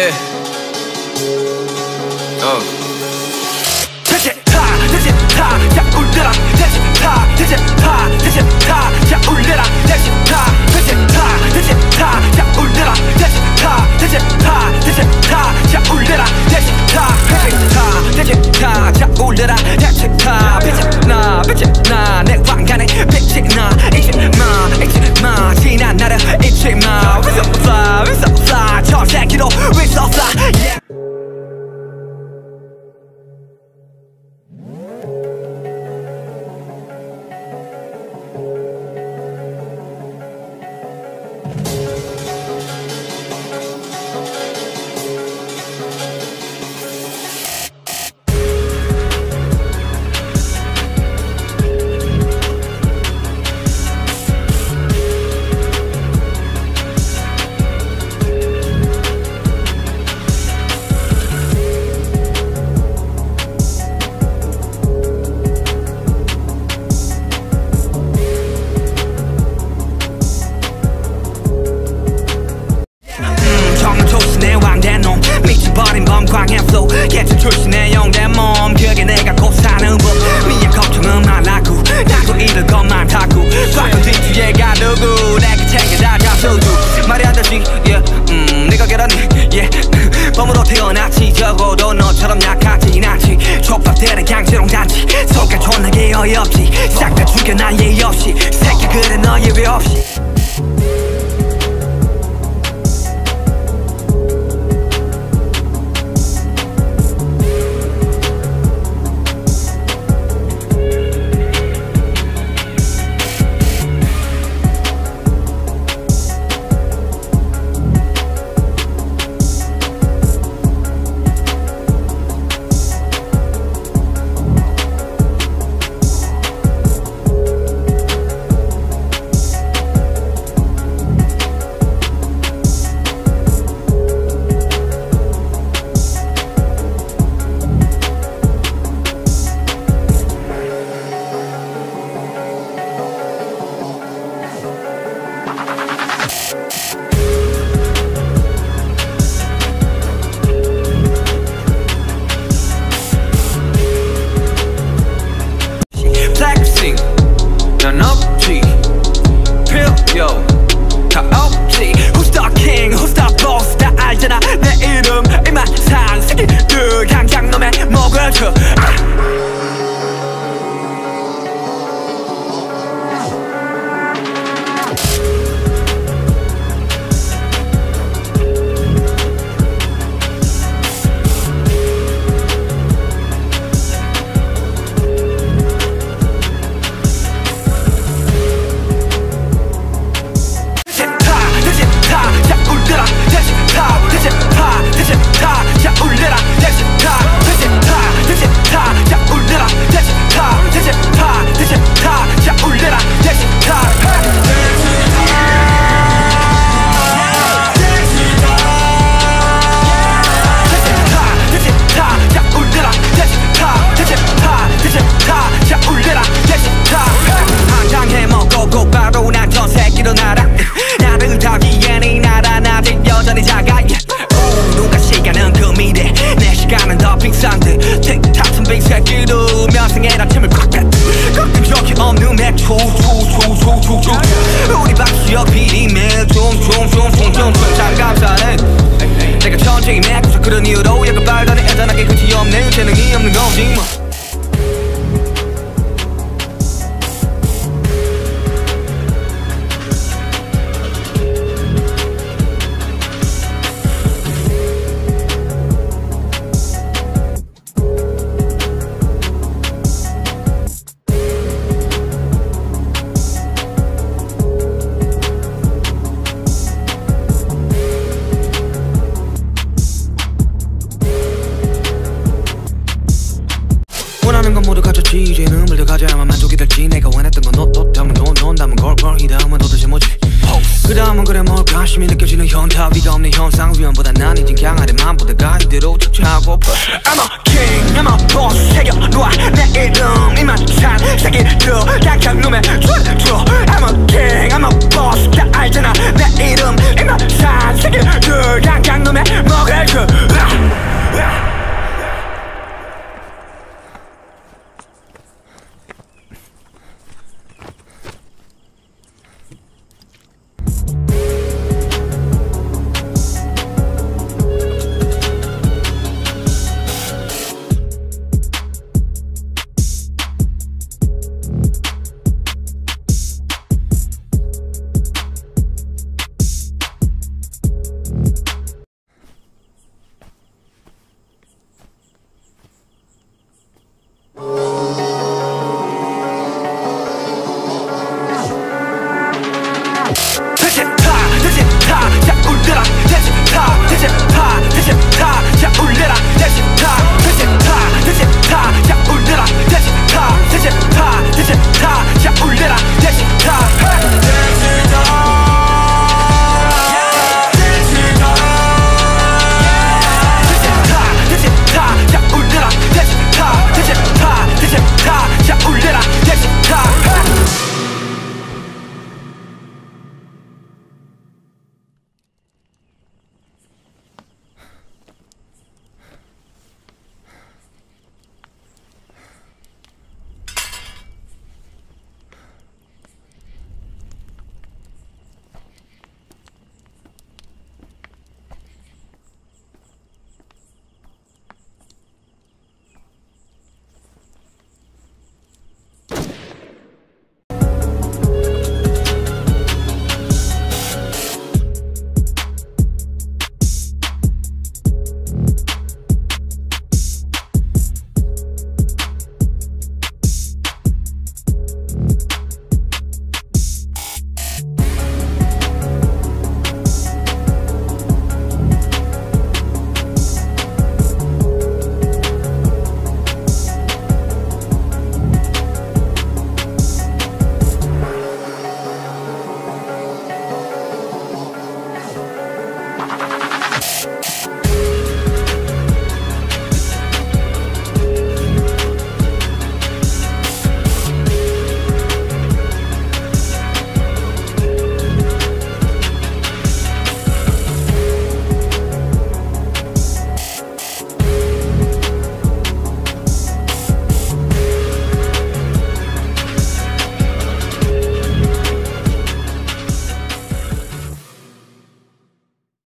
Yeah. 어. 대체 타 대체 타자 울려라 대체 타 대체 타 대체 타자 울려라 대체 타 음, 네가 결혼해 yeah. 범으로 태어났지 적어도 너처럼 약하진 않지. 족밥들은 강제롱 단지 속가 존나게 어이없지. 싹 다 죽여 난 예의 없이. 새끼 그래 너 예외 없이 목을 쳐 면상에 아침을 꽉 뺐. 가끔 적이 없는 맥주 주주주주주 우리 박수역 비리멜 좀좀좀좀좀좀 감사해 내가 천천히 맥주 그런 이유로 약간 빨다는 애잔하게 끝이 없는 재능이 없는 거지 뭐 담은 걸걸 이 다음은 도대체 뭐지? 그 다음은 그래 뭘까 심이 느껴지는 현타 위가 없는 현상 위험보다 난 이젠 강하대 맘보다가 이대로 척하고파 I'm a king I'm a boss 새겨놓아 내 이름 이만 산 새끼들 약한 놈의 줄줄. I'm a king I'm a boss 다 알잖아. 내 이름 이만 산 새끼들 약한 놈의 먹을 줄 울려라 대체 타 대체 타 대체 타자 울려라 대체 타 대체 타 대체 타자 울려라 대체 타 대체 타 대체 타자 울려라